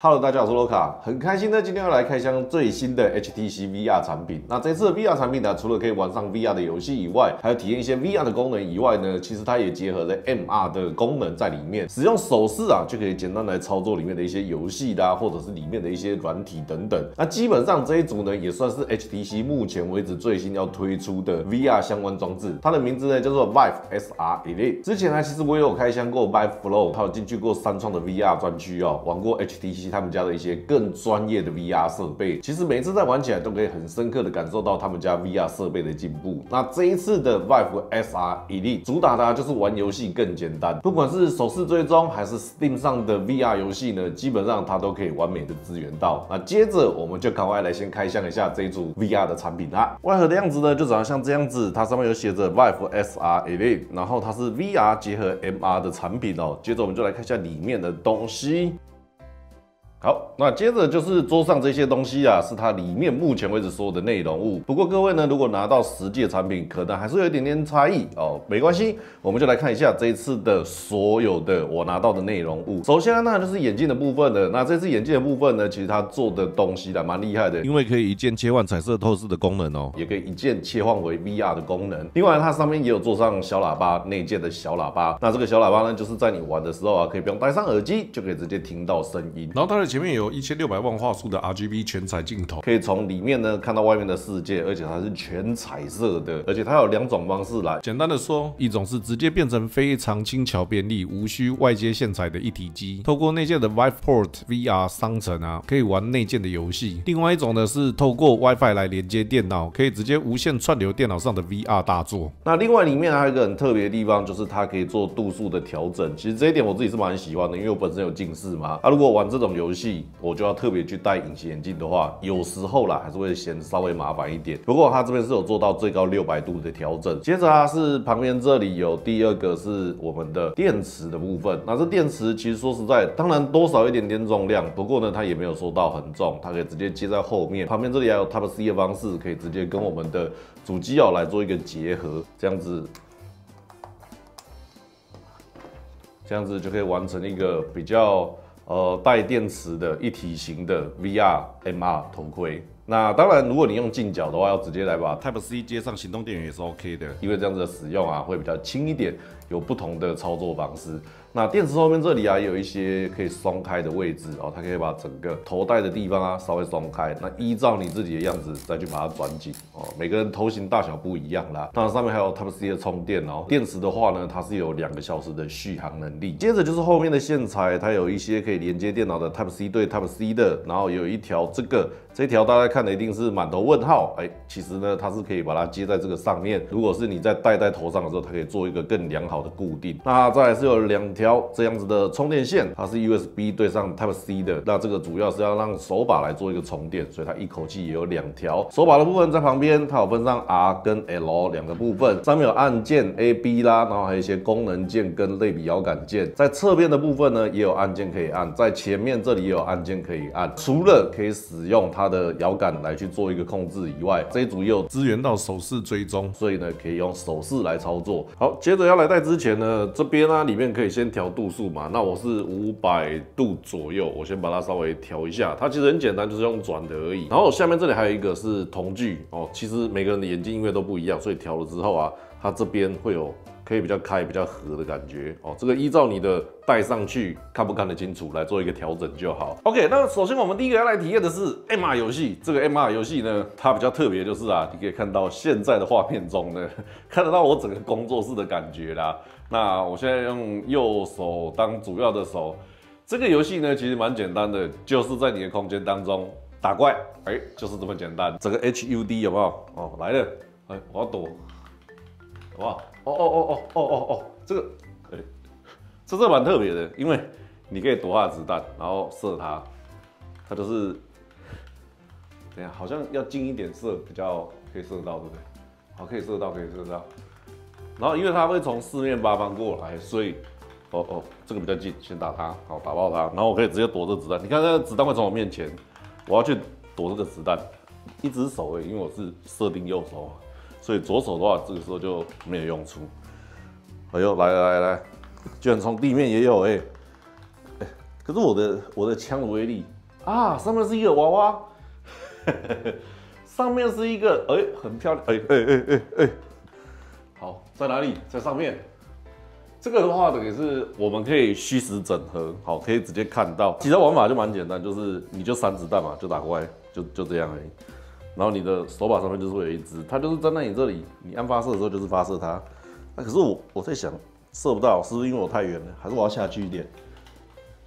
Hello，大家好，我是洛卡，很开心呢，今天要来开箱最新的 HTC VR 产品。那这次的 VR 产品呢，除了可以玩上 VR 的游戏以外，还有体验一些 VR 的功能以外呢，其实它也结合了 MR 的功能在里面，使用手势啊，就可以简单来操作里面的一些游戏啦，或者是里面的一些软体等等。那基本上这一组呢，也算是 HTC 目前为止最新要推出的 VR 相关装置，它的名字呢叫做 Vive SR Elite。之前呢，其实我也有开箱过 Vive Flow，还有进去过三创的 VR 专区哦，玩过 HTC。他们家的一些更专业的 VR 设备，其实每次在玩起来都可以很深刻的感受到他们家 VR 设备的进步。那这一次的 Vive SR Elite 主打的就是玩游戏更简单，不管是手势追踪还是 Steam 上的 VR 游戏呢，基本上它都可以完美的支援到。那接着我们就赶快来先开箱一下这一组 VR 的产品啦。外盒的样子呢，就长得像这样子，它上面有写着 Vive SR Elite，然后它是 VR 结合 MR 的产品哦。接着我们就来看一下里面的东西。好，那接着就是桌上这些东西啊，是它里面目前为止所有的内容物。不过各位呢，如果拿到实际的产品，可能还是有一点点差异哦。没关系，我们就来看一下这一次的所有的我拿到的内容物。首先呢，就是眼镜的部分的。那这次眼镜的部分呢，其实它做的东西呢蛮厉害的，因为可以一键切换彩色透视的功能哦，也可以一键切换为 VR 的功能。另外，它上面也有做上小喇叭内建的小喇叭。那这个小喇叭呢，就是在你玩的时候啊，可以不用戴上耳机，就可以直接听到声音。然后它的前面有一千六百万画素的 RGB 全彩镜头，可以从里面呢看到外面的世界，而且它是全彩色的，而且它有两种方式来。简单的说，一种是直接变成非常轻巧便利、无需外接线材的一体机，透过内建的 Viveport VR 商城啊，可以玩内建的游戏。另外一种呢是透过 WiFi 来连接电脑，可以直接无线串流电脑上的 VR 大作。那另外里面还有一个很特别的地方，就是它可以做度数的调整。其实这一点我自己是蛮喜欢的，因为我本身有近视嘛。啊如果玩这种游戏，我就要特别去戴隐形眼镜的话，有时候啦还是会嫌稍微麻烦一点。不过它这边是有做到最高六百度的调整。接着啊是旁边这里有第二个是我们的电池的部分。那这电池其实说实在，当然多少一点点重量，不过呢它也没有说到很重，它可以直接接在后面。旁边这里还有 Type C 的方式，可以直接跟我们的主机哦来做一个结合，这样子。这样子就可以完成一个比较呃带电池的一体型的 VR MR 头盔。那当然，如果你用近角的话，要直接来把 Type C 接上行动电源也是 OK 的，因为这样子的使用啊会比较轻一点，有不同的操作方式。那电池后面这里啊，有一些可以松开的位置哦，它可以把整个头戴的地方啊稍微松开。那依照你自己的样子再去把它转紧哦。每个人头型大小不一样啦。那上面还有 Type C 的充电哦。电池的话呢，它是有两个小时的续航能力。接着就是后面的线材，它有一些可以连接电脑的 Type C 对 Type C 的，然后有一条这个这条大家看的一定是满头问号，哎，其实呢它是可以把它接在这个上面。如果是你在戴在头上的时候，它可以做一个更良好的固定。那再来是有两条。这样子的充电线，它是 USB 对上 Type C 的。那这个主要是要让手把来做一个充电，所以它一口气也有两条。手把的部分在旁边，它有分上 R 跟 L 两个部分，上面有按键 A、B 啦，然后还有一些功能键跟类比摇杆键。在侧边的部分呢，也有按键可以按，在前面这里也有按键可以按。除了可以使用它的摇杆来去做一个控制以外，这一组也有支援到手势追踪，所以呢可以用手势来操作。好，接着要来戴之前呢，这边呢里面可以先调度。数嘛，那我是五百度左右，我先把它稍微调一下。它其实很简单，就是用转的而已。然后下面这里还有一个是瞳距哦，其实每个人的眼睛因为都不一样，所以调了之后啊，它这边会有可以比较开、比较合的感觉哦。这个依照你的戴上去看不看得清楚来做一个调整就好。OK，那首先我们第一个要来体验的是 MR 游戏。这个 MR 游戏呢，它比较特别就是啊，你可以看到现在的画面中呢，看得到我整个工作室的感觉啦。那我现在用右手当主要的手，这个游戏呢其实蛮简单的，就是在你的空间当中打怪，哎，就是这么简单。整个 HUD 有没有？哦，来了，哎，我要躲，好不好？哦哦哦哦哦哦哦，这个，哎，这这蛮特别的，因为你可以躲下子弹，然后射它，它就是，等下好像要近一点射比较可以射得到，对不对？好，可以射得到，可以射得到。然后因为它会从四面八方过来，所以，哦哦，这个比较近，先打它，好打爆它，然后我可以直接躲这子弹。你看那个子弹会从我面前，我要去躲这个子弹，一只手哎，因为我是设定右手，所以左手的话这个时候就没有用处。哎呦，来来来，居然从地面也有哎，哎，可是我的我的枪的威力啊，上面是一个娃娃，上面是一个哎，很漂亮，哎哎哎哎哎，好，在哪里？在上面。这个的话呢，也是我们可以虚实整合，好，可以直接看到。其他玩法就蛮简单，就是你就散子弹嘛，就打过来，就就这样而已。然后你的手把上面就是会有一只，它就是站在你这里，你按发射的时候就是发射它。那可是我我在想，射不到，是不是因为我太远了？还是我要下去一点？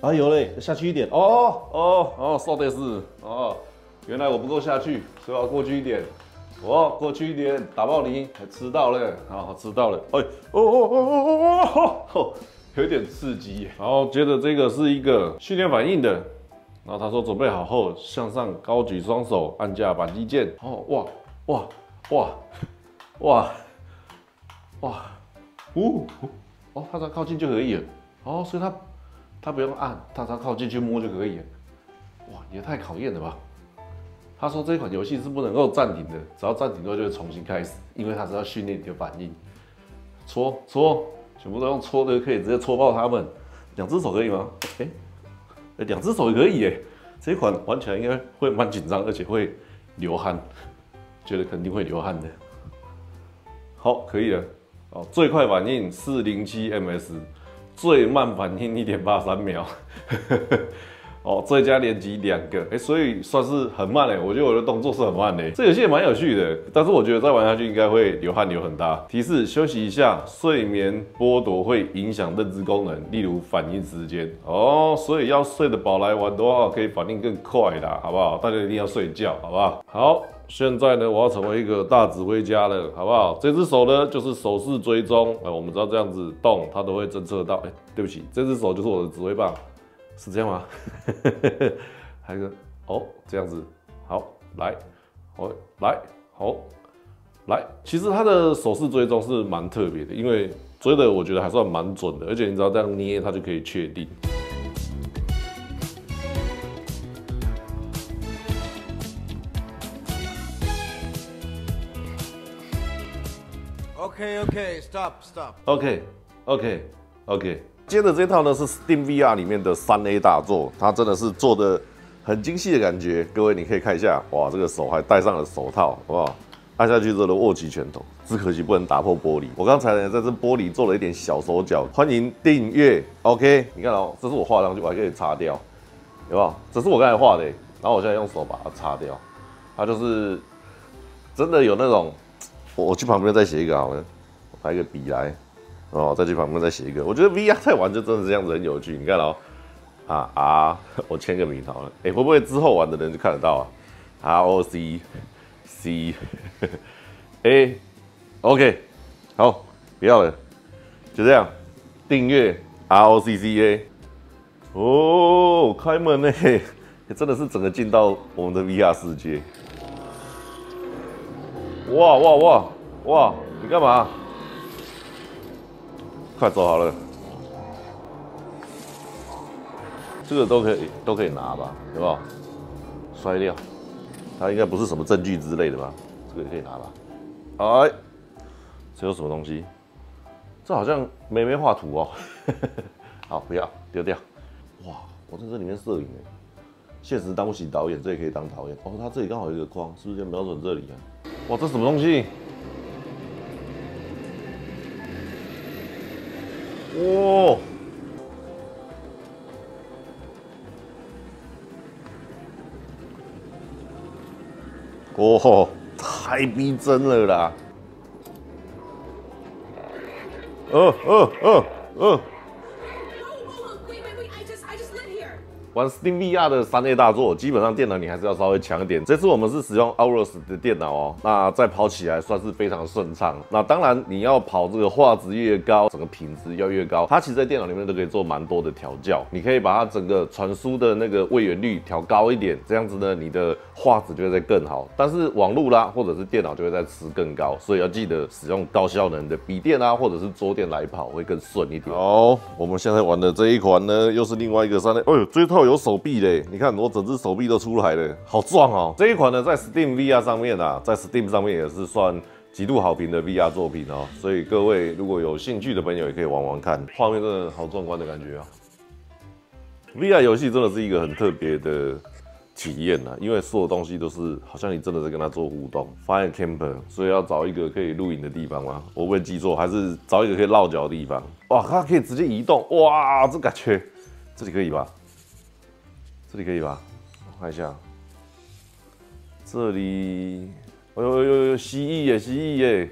啊，有嘞，下去一点。哦哦哦，说的是哦，原来我不够下去，所以我要过去一点。我过去一点，打爆你，还吃到了，好，吃到了。哎，哦哦哦哦哦哦，有点刺激。然后接着这个是一个训练反应的，然后他说准备好后，向上高举双手，按下扳机键。哦，哇哇哇 哇哇，呜哦，他只要靠近就可以了。哦，所以他。他不用按，他只要靠近去摸就可以了。哇，也太考验了吧！他说这款游戏是不能够暂停的，只要暂停之后就会重新开始，因为他是要训练你的反应。搓搓，全部都用搓的，可以直接搓爆他们。两只手可以吗？哎，两只手也可以耶。这款玩起来应该会蛮紧张，而且会流汗，觉得肯定会流汗的。好，可以了。哦，最快反应四零七 ms。最慢反应一点八三秒，哦，最佳连击两个，哎，所以算是很慢嘞。我觉得我的动作是很慢的，这游戏也蛮有趣的，但是我觉得再玩下去应该会流汗流很大。提示：休息一下，睡眠剥夺会影响认知功能，例如反应时间。哦，所以要睡得饱来玩的话，可以反应更快啦，好不好？大家一定要睡觉，好不好？好。现在呢，我要成为一个大指挥家了，好不好？这只手呢，就是手势追踪。哎，我们知道这样子动，它都会侦测到。哎，对不起，这只手就是我的指挥棒，是这样吗？还有个哦，这样子，好，来，好，来，好，来。其实它的手势追踪是蛮特别的，因为追的我觉得还算蛮准的，而且你只要这样捏，它就可以确定。OK OK Stop Stop OK OK OK，接的这套呢是 Steam VR 里面的三 A 大作，它真的是做的很精细的感觉。各位你可以看一下，哇，这个手还戴上了手套，好不好？按下去之后都握起拳头，只可惜不能打破玻璃。我刚才呢在这玻璃做了一点小手脚。欢迎订阅 OK，你看哦，这是我画上去，我还可以擦掉，有没有？这是我刚才画的，然后我现在用手把它擦掉，它就是真的有那种。我我去旁边再写一个好了，拿一个笔来，哦，再去旁边再写一个。我觉得 VR 在玩就真的是这样子很有趣。你看哦，啊啊，我签个名好了。哎，会不会之后玩的人就看得到啊？R O C C A OK，好，不要了，就这样，订阅 R O C C A。哦，开门呢，真的是整个进到我们的 VR 世界。哇哇哇哇！你干嘛？快走好了，这个都可以都可以拿吧，有没有？摔掉，它应该不是什么证据之类的吧？这个也可以拿吧？哎，这有什么东西？这好像没没画图哦。好，不要丢掉。哇，我在这里面摄影哎，现实当不起导演，这也可以当导演。哦，它这里刚好有一个框，是不是就瞄准这里啊？哇，这什么东西？哦。哦太逼真了啦。嗯嗯嗯嗯玩 Steam VR 的三 A 大作，基本上电脑你还是要稍微强一点。这次我们是使用 Aorus 的电脑哦，那在跑起来算是非常顺畅。那当然你要跑这个画质越高，整个品质要越高，它其实在电脑里面都可以做蛮多的调教。你可以把它整个传输的那个位元率调高一点，这样子呢，你的画质就会再更好。但是网络啦，或者是电脑就会再吃更高，所以要记得使用高效能的笔电啊，或者是桌垫来跑会更顺一点。好，我们现在玩的这一款呢，又是另外一个三 A，哎呦，这有手臂嘞，你看我整只手臂都出来了，好壮哦！这一款呢，在 Steam VR 上面啊，在 Steam 上面也是算极度好评的 VR 作品哦。所以各位如果有兴趣的朋友，也可以玩玩看，画面真的好壮观的感觉啊！VR 游戏真的是一个很特别的体验呐，因为所有东西都是好像你真的在跟他做互动。Fire Camper，所以要找一个可以露营的地方吗？我不会记错，还是找一个可以落脚的地方？哇，它可以直接移动，哇，这感觉这里可以吧？这里可以吧？我看一下，这里，哎呦呦呦，蜥蜴耶，蜥蜴耶！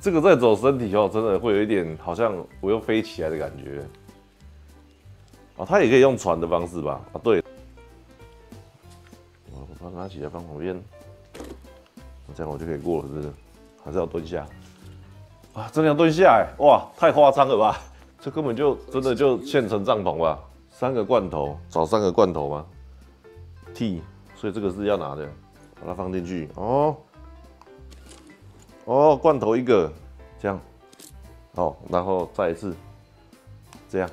这个在走身体哦，真的会有一点好像我又飞起来的感觉。哦，它也可以用船的方式吧？啊，对。我把它拿起来放旁边，这样我就可以过了，是不是？还是要蹲下？啊，真的要蹲下哎！哇，太夸张了吧？这根本就真的就现成帐篷吧？三个罐头，找三个罐头吗？T，所以这个是要拿的，把它放进去哦。哦，罐头一个，这样，哦，然后再一次，这样，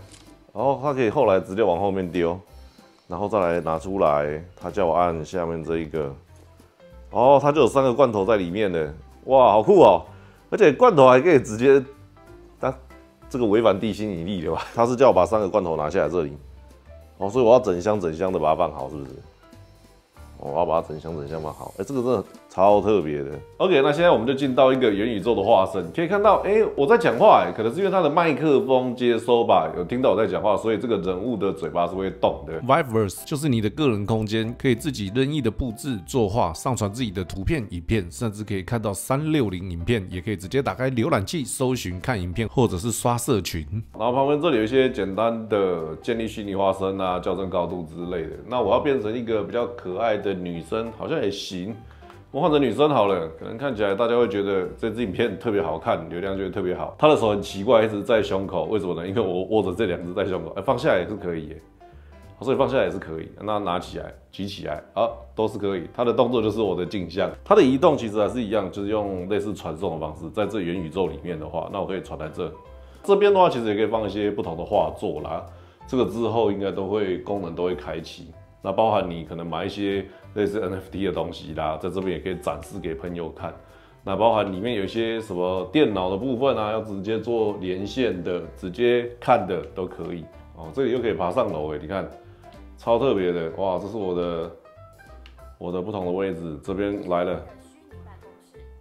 然后它可以后来直接往后面丢，然后再来拿出来，他叫我按下面这一个，哦，它就有三个罐头在里面的，哇，好酷哦！而且罐头还可以直接，它这个违反地心引力的吧？他是叫我把三个罐头拿下来这里，哦，所以我要整箱整箱的把它放好，是不是？我要把它整箱整箱放好，哎，这个真的超特别的。OK，那现在我们就进到一个元宇宙的化身，可以看到，哎，我在讲话，哎，可能是因为它的麦克风接收吧，有听到我在讲话，所以这个人物的嘴巴是会动的。Viveverse 就是你的个人空间，可以自己任意的布置、作画、上传自己的图片、影片，甚至可以看到三六零影片，也可以直接打开浏览器搜寻看影片，或者是刷社群。然后旁边这里有一些简单的建立虚拟化身啊、校正高度之类的。那我要变成一个比较可爱的。女生好像也行，我换成女生好了，可能看起来大家会觉得这支影片特别好看，流量就会特别好。她的手很奇怪，一直在胸口，为什么呢？因为我握着这两只在胸口，哎，放下来也是可以耶，所以放下来也是可以。那拿起来、举起来啊，都是可以。她的动作就是我的镜像，她的移动其实还是一样，就是用类似传送的方式，在这元宇宙里面的话，那我可以传在这。这边的话，其实也可以放一些不同的画作啦。这个之后应该都会功能都会开启。那包含你可能买一些类似 NFT 的东西啦，在这边也可以展示给朋友看。那包含里面有一些什么电脑的部分啊，要直接做连线的、直接看的都可以哦。这里又可以爬上楼诶，你看，超特别的哇！这是我的我的不同的位置，这边来了。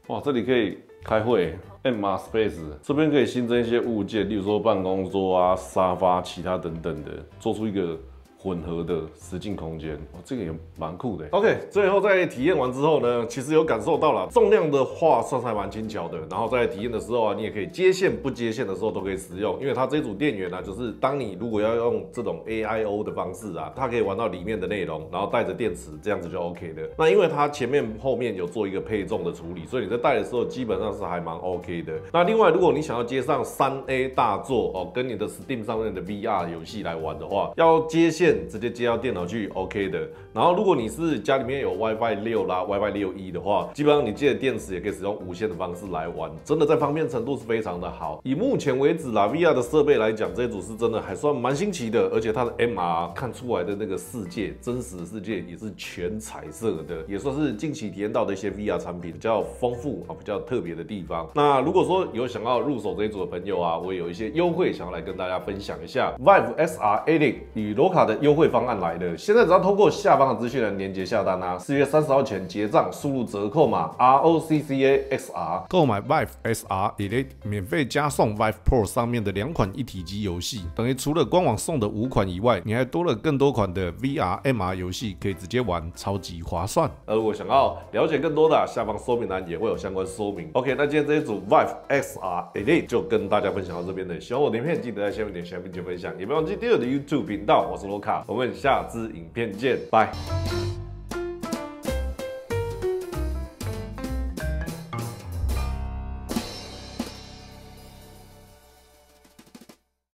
哇，这里可以开会，M Space 这边可以新增一些物件，例如说办公桌啊、沙发、其他等等的，做出一个。混合的实境空间，哦，这个也蛮酷的。OK，最后在体验完之后呢，其实有感受到了重量的话，算是还蛮轻巧的。然后在体验的时候啊，你也可以接线不接线的时候都可以使用，因为它这组电源呢，就是当你如果要用这种 AIO 的方式啊，它可以玩到里面的内容，然后带着电池这样子就 OK 的。那因为它前面后面有做一个配重的处理，所以你在带的时候基本上是还蛮 OK 的。那另外，如果你想要接上三 A 大作哦，跟你的 Steam 上面的 VR 游戏来玩的话，要接线。直接接到电脑去，OK 的。然后如果你是家里面有 WiFi 六啦、WiFi 六一的话，基本上你借的电池也可以使用无线的方式来玩，真的在方便程度是非常的好。以目前为止啦，VR 的设备来讲，这一组是真的还算蛮新奇的，而且它的 MR 看出来的那个世界，真实的世界也是全彩色的，也算是近期体验到的一些 VR 产品比较丰富啊、比较特别的地方。那如果说有想要入手这一组的朋友啊，我有一些优惠想要来跟大家分享一下，Vive SR80 与罗卡的优惠方案来的，现在只要通过下方的资讯栏连接下单啊，四月三十号前结账，输入折扣码 R O C C A X R 购买 Vive SR Elite，免费加送 Vive Pro 上面的两款一体机游戏，等于除了官网送的五款以外，你还多了更多款的 VR MR 游戏可以直接玩，超级划算。而如果想要了解更多的，下方说明栏也会有相关说明。OK，那今天这一组 Vive XR Elite 就跟大家分享到这边的，喜欢我的影片记得在下面点喜欢并且分享，也别忘记订阅我的 YouTube 频道，我是罗我们。下支影片见，拜。